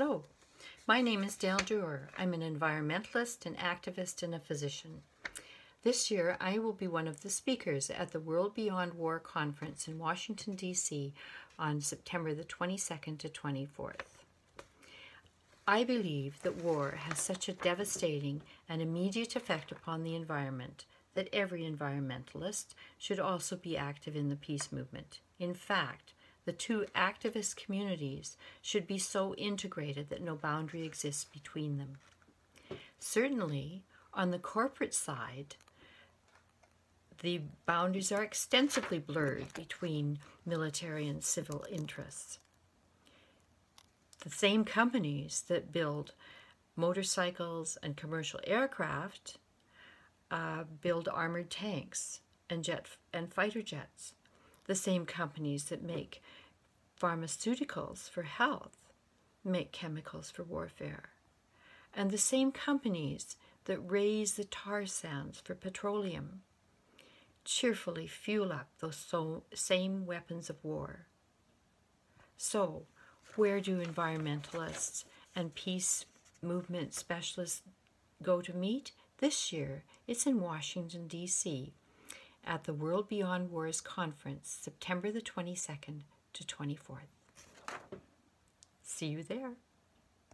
Hello, my name is Dale Dewar. I'm an environmentalist, an activist, and a physician. This year, I will be one of the speakers at the World Beyond War conference in Washington, D.C. on September the 22nd to 24th. I believe that war has such a devastating and immediate effect upon the environment that every environmentalist should also be active in the peace movement. In fact, the two activist communities should be so integrated that no boundary exists between them. Certainly, on the corporate side, the boundaries are extensively blurred between military and civil interests. The same companies that build motorcycles and commercial aircraft uh, build armored tanks and jet and fighter jets. The same companies that make pharmaceuticals for health make chemicals for warfare. And the same companies that raise the tar sands for petroleum cheerfully fuel up those so, same weapons of war. So, where do environmentalists and peace movement specialists go to meet? This year, it's in Washington, D.C. at the World Beyond Wars Conference, September the 22nd to 24th. See you there.